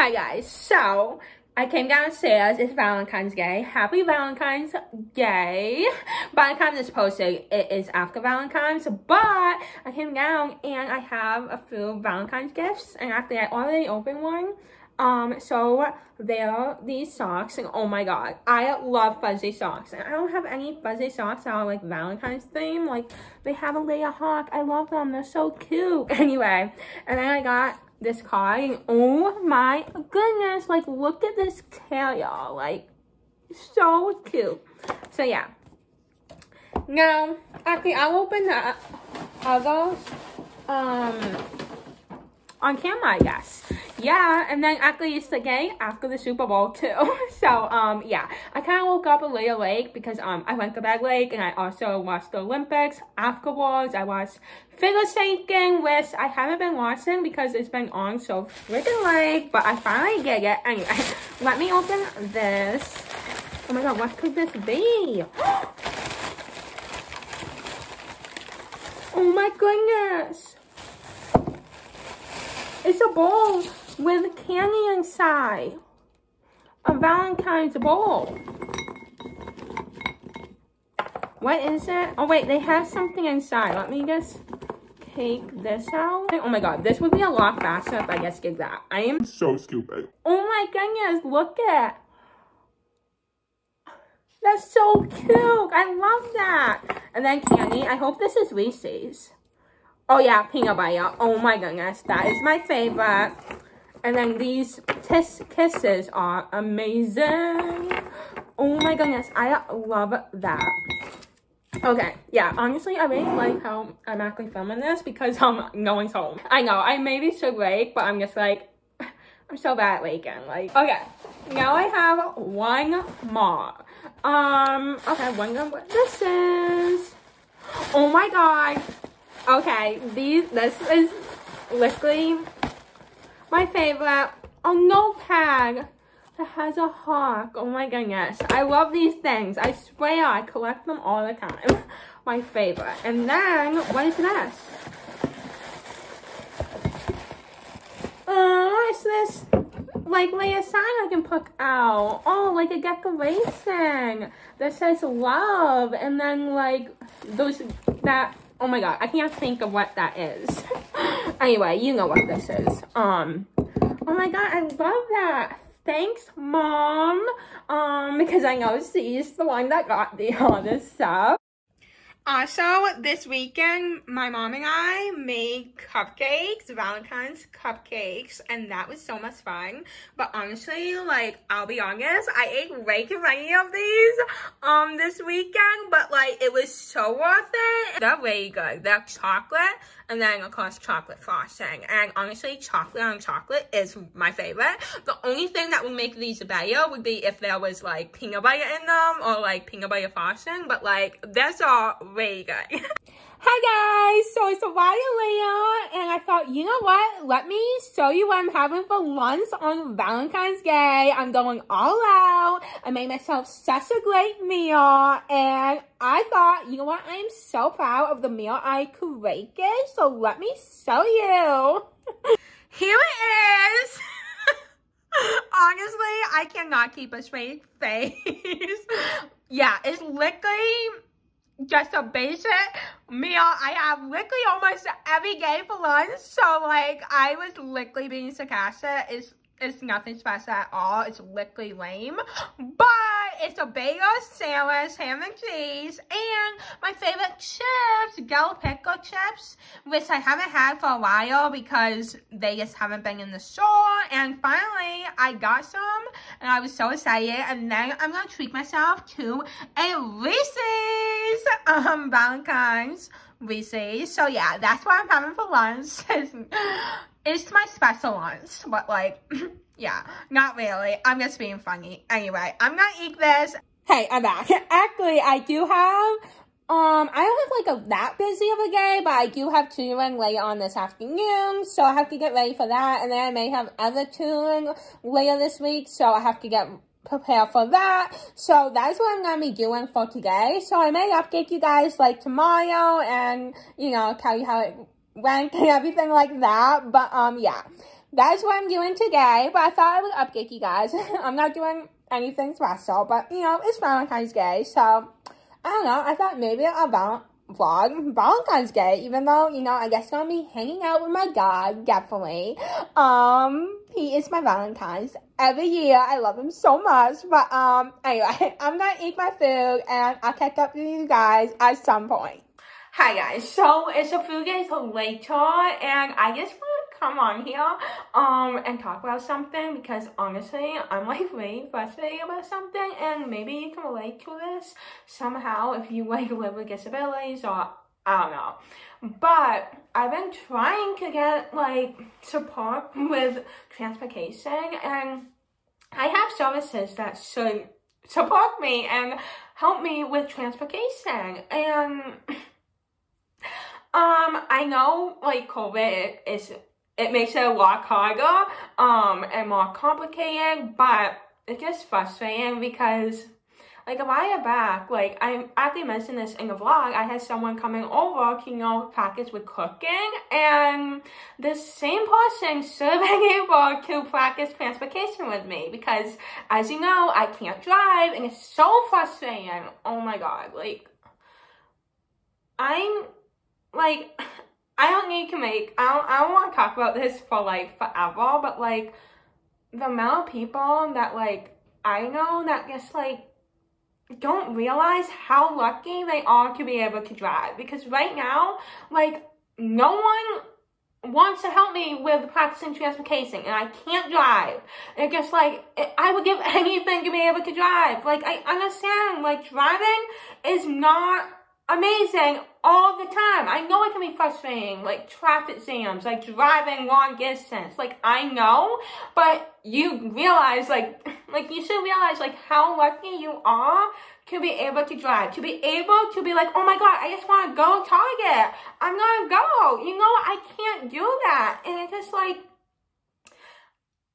Hi guys, so I came downstairs. It's Valentine's Day. Happy Valentine's Day. By the time this posted, it is after Valentine's, but I came down and I have a few Valentine's gifts, and actually I already opened one. Um, so they're these socks, and oh my god, I love fuzzy socks. And I don't have any fuzzy socks that are like Valentine's theme. Like, they have a Leia Hawk. I love them. They're so cute. Anyway, and then I got this car. oh my goodness, like, look at this tail, y'all. Like, so cute. So, yeah. Now, actually, I'll open the others, um, on camera, I guess yeah, and then actually it's the day after the Super Bowl too. so um yeah, I kind of woke up a little late because um I went to bed late and I also watched the Olympics. Afterwards, I watched figure skating, which I haven't been watching because it's been on so freaking late, but I finally get it. Anyway, let me open this. Oh my god, what could this be? oh my goodness! It's a bowl with candy inside. A Valentine's bowl. What is it? Oh wait, they have something inside. Let me just take this out. Oh my god, this would be a lot faster if I just did that. I am so stupid. Oh my goodness, look at That's so cute. I love that. And then candy. I hope this is Reese's. Oh yeah, peanut butter. Oh my goodness, that is my favorite. And then these kiss kisses are amazing. Oh my goodness, I love that. Okay, yeah, honestly, I really like how I'm actually filming this because no one's home. I know, I maybe should wake, but I'm just like, I'm so bad at waking. Like, okay, now I have one more. Um, okay, wonder what this is. Oh my god. Okay, these, this is literally my favorite, a notepad that has a hawk. Oh my goodness. I love these things. I swear I collect them all the time. my favorite. And then, what is this? Oh, it's this like lay a sign I can put out. Oh, like a decoration that says love. And then like those, that, oh my god, I can't think of what that is. Anyway, you know what this is. Um, oh my god, I love that. Thanks, Mom. Um, because I know she's the one that got the all this stuff. Also, this weekend, my mom and I made cupcakes, Valentine's cupcakes, and that was so much fun. But honestly, like, I'll be honest, I ate way too many of these um this weekend, but like, it was so worth it. They're really good. They're chocolate, and then of course chocolate frosting. And honestly, chocolate on chocolate is my favorite. The only thing that would make these better would be if there was like peanut butter in them or like peanut butter frosting, but like, that's all way good. Hi guys, so it's Leia, and I thought, you know what, let me show you what I'm having for lunch on Valentine's Day. I'm going all out. I made myself such a great meal, and I thought, you know what, I'm so proud of the meal I created, so let me show you. Here it is. Honestly, I cannot keep a straight face. yeah, it's literally just a basic meal I have literally almost every day for lunch. So like I was literally being sarcastic. It's it's nothing special at all. It's literally lame. But it's a bagel sandwich, ham and cheese, and my favorite chips, Dill Pickle chips, which I haven't had for a while because they just haven't been in the store. And finally, I got some, and I was so excited. And then I'm going to treat myself to a Reese's um, Valentine's Reese's. So yeah, that's what I'm having for lunch. it's my special lunch, but like, yeah, not really. I'm just being funny. Anyway, I'm gonna eat this. Hey, I'm back. Actually, I do have, um, I don't have like a that busy of a day, but I do have tutoring later on this afternoon, so I have to get ready for that, and then I may have other tutoring later this week, so I have to get prepare for that. So that's what I'm to be doing for today. So I may update you guys like tomorrow and, you know, tell you how it went and everything like that. But, um, yeah. That's what I'm doing today. But I thought I would update you guys. I'm not doing anything special, but you know, it's Valentine's Day, so I don't know. I thought maybe I'll vlog Valentine's Day, even though, you know, I guess I'm gonna be hanging out with my dog, definitely. Um, he is my Valentine's every year. I love him so much. But, um, anyway, I'm gonna eat my food and I'll catch up with you guys at some point. Hi guys, so it's a few days later and I just want to come on here um and talk about something because honestly I'm like really frustrated about something and maybe you can relate to this somehow if you like live with disabilities or I don't know. But I've been trying to get like support with transportation and I have services that should support me and help me with transportation and um, I know like COVID is it makes it a lot harder um and more complicated, but it's just frustrating because like a while back, like I actually mentioned this in the vlog, I had someone coming over you know practice with cooking and the same person should have been able to practice transportation with me because as you know, I can't drive and it's so frustrating. Oh my god, like I'm like, I don't need to make, I don't, I don't want to talk about this for like forever, but like, the amount of people that like, I know that just like, don't realize how lucky they are to be able to drive. Because right now, like, no one wants to help me with practicing transportation and I can't drive. And just like, I would give anything to be able to drive. Like, I understand, like, driving is not amazing all the time. I know it can be frustrating, like traffic jams, like driving long distance. Like I know, but you realize like like you should realize like how lucky you are to be able to drive, to be able to be like, oh my god, I just want to go Target. I'm gonna go. You know, I can't do that, and it's just like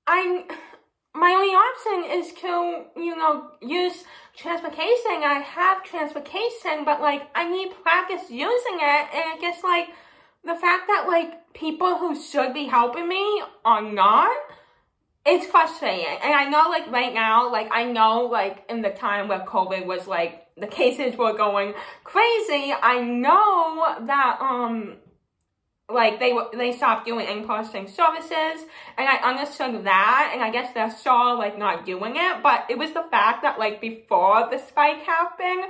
I'm my only option is to, you know, use transportation. I have transportation, but like I need practice using it. And I guess like the fact that like people who should be helping me are not, it's frustrating. And I know like right now, like I know like in the time where COVID was like the cases were going crazy, I know that um like they they stopped doing in-person services and I understood that and I guess they're still like not doing it but it was the fact that like before the spike happened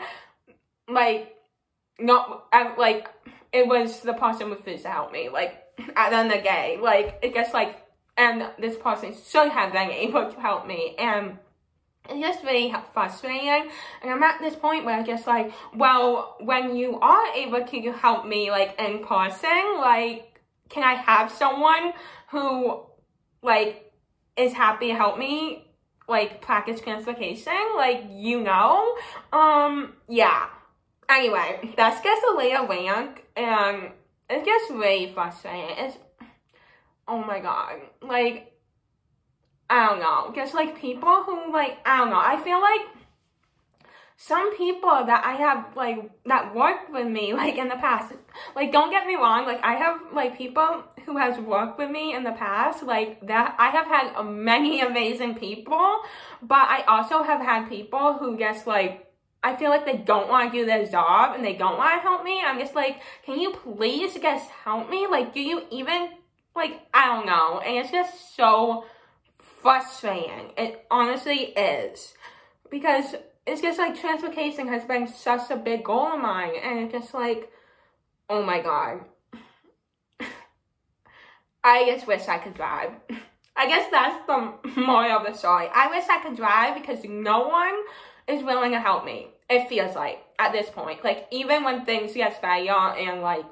like not like it was the person refused to help me like at the end of the day like it gets like and this person should have been able to help me and it's just really frustrating. And i'm at this point where i'm just like well when you are able to help me like in person like can i have someone who like is happy to help me like practice transportation? Like you know? Um yeah. Anyway that's just a later rant and it gets really frustrating. It's oh my god. Like I don't know, just like people who like, I don't know, I feel like some people that I have like, that worked with me like in the past, like don't get me wrong, like I have like people who has worked with me in the past, like that, I have had many amazing people, but I also have had people who just like, I feel like they don't want to do their job and they don't want to help me. I'm just like, can you please just help me? Like, do you even, like, I don't know. And it's just so frustrating. It honestly is. Because it's just like transportation has been such a big goal of mine. And it's just like, oh my god. I just wish I could drive. I guess that's the moral of the story. I wish I could drive because no one is willing to help me. It feels like at this point. Like even when things get better and like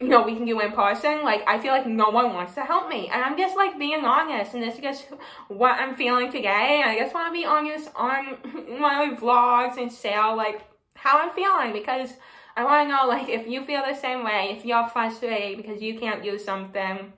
you know, we can do in person, like, I feel like no one wants to help me. And I'm just, like, being honest. And this is just what I'm feeling today. And I just want to be honest on my vlogs and share, like, how I'm feeling. Because I want to know, like, if you feel the same way, if you're frustrated because you can't do something,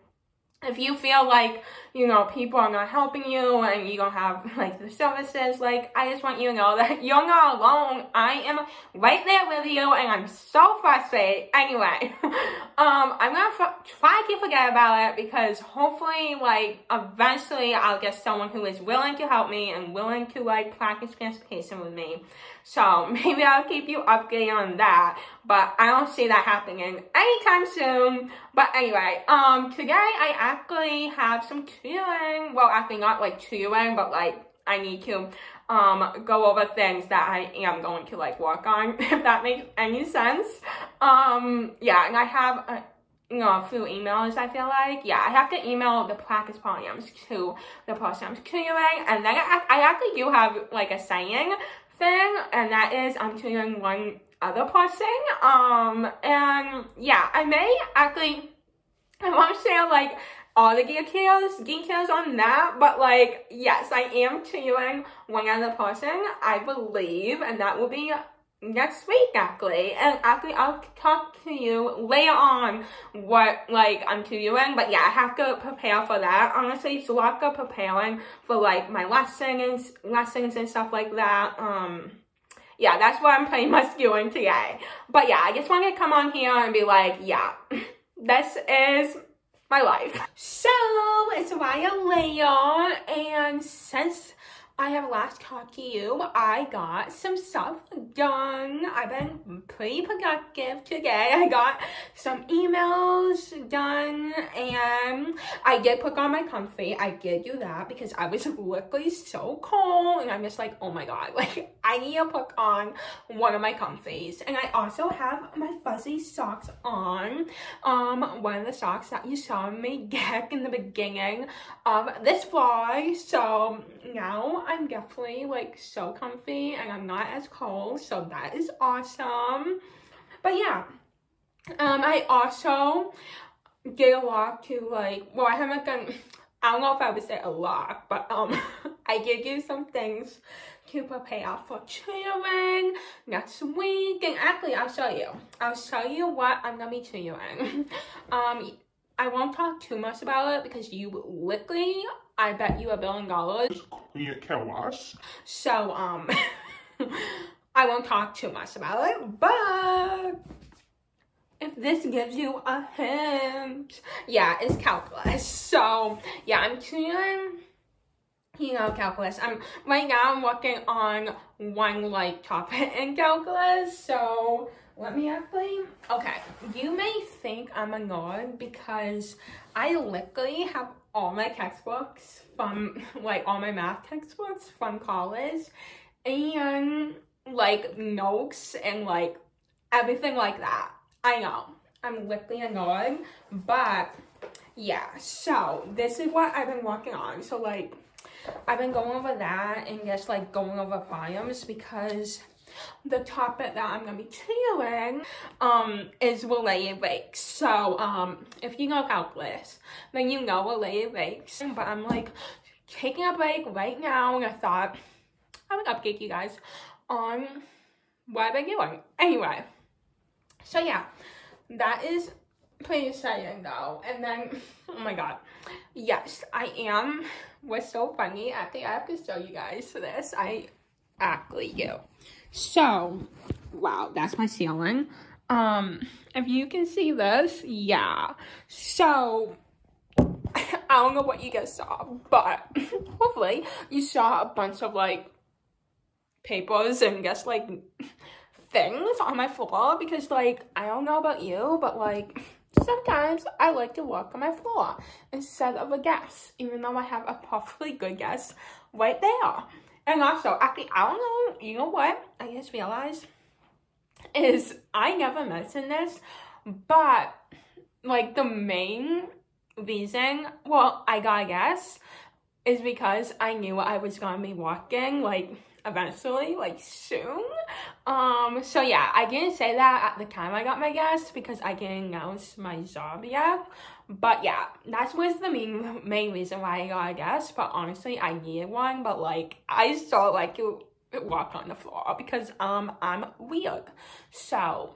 if you feel like, you know, people are not helping you and you don't have like the services, like I just want you to know that you're not alone. I am right there with you and I'm so frustrated. Anyway, um, I'm gonna try to forget about it because hopefully like eventually I'll get someone who is willing to help me and willing to like practice transportation with me. So maybe I'll keep you updated on that, but I don't see that happening anytime soon. But anyway, um, today I actually have some tutoring. Well, actually not like chewing, but like I need to um go over things that I am going to like work on, if that makes any sense. Um, yeah, and I have a, you know, through emails, I feel like. Yeah, I have to email the practice problems to the person I'm tutoring. And then I, I actually do have, like, a saying thing, and that is I'm tutoring one other person. Um, and yeah, I may actually, I won't share like all the details, details on that, but like, yes, I am tutoring one other person, I believe, and that will be next week actually and actually I'll talk to you later on what like I'm tutoring but yeah I have to prepare for that honestly it's a lot of preparing for like my lessons lessons and stuff like that um yeah, that's what I'm pretty much doing today. But yeah, I just wanted to come on here and be like, yeah, this is my life. So, it's a Leon, and since I have last talked to you. I got some stuff done. I've been pretty productive today. I got some emails done and I did put on my comfy. I did do that because I was literally so cold and I'm just like, oh my god, like I need to put on one of my comfies. And I also have my fuzzy socks on. Um, one of the socks that you saw me get in the beginning of this vlog. So now I'm definitely like so comfy and I'm not as cold. So that is awesome. But yeah, um, I also did a lot to like, well, I haven't done, I don't know if I would say a lot, but um, I did do some things to prepare for tutoring next week. And actually, I'll show you. I'll show you what I'm gonna be tutoring. um, I won't talk too much about it because you literally I bet you a billion dollars. You care less. So, um, I won't talk too much about it, but if this gives you a hint, yeah, it's calculus. So, yeah, I'm tuning, you know, calculus. I'm, right now I'm working on one, like, topic in calculus, so let me actually, okay, you may think I'm a nerd because I literally have all my textbooks from like all my math textbooks from college and like notes and like everything like that. I know I'm literally annoying, but yeah, so this is what I've been working on. So like I've been going over that and just like going over volumes because the topic that I'm to be tutoring um, is related rates. So um, if you know calculus, then you know related rates. But I'm like taking a break right now and I thought I would update you guys on what I've been doing. Anyway, so yeah, that is pretty exciting though. And then, oh my god, yes, I am. Was so funny. I think I have to show you guys this. I actually do. So, wow, that's my ceiling. Um, if you can see this, yeah. So, I don't know what you guys saw, but hopefully you saw a bunch of like papers and just like things on my floor because like, I don't know about you, but like sometimes I like to walk on my floor instead of a guest, even though I have a perfectly good guest right there. And also, actually, I don't know, you know what? I just realized is I never mentioned this, but like the main reason, well, I gotta guess, is because I knew I was gonna be walking like eventually, like soon. Um, so yeah, I didn't say that at the time I got my guest because I didn't announce my job yet. But yeah, that was the main main reason why I got a guest. But honestly, I needed one. But like, I still like to walk on the floor because um I'm weird. So.